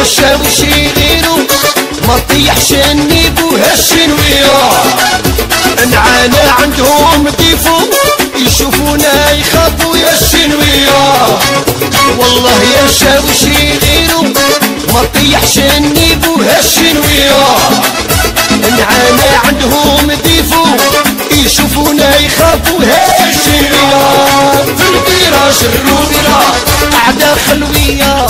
الشاوش غيرو ما طيحش النيبو هالشنوية نعانى عندهم ضيفو يشوفونا يخافوا يا الشنويرة والله يا الشاوش غيرو ما طيحش النيبو هالشنوية نعانى عندهم ضيفو يشوفونا يخافوا هالشنوية في البيرة شرو بيرة قعدة خلوية.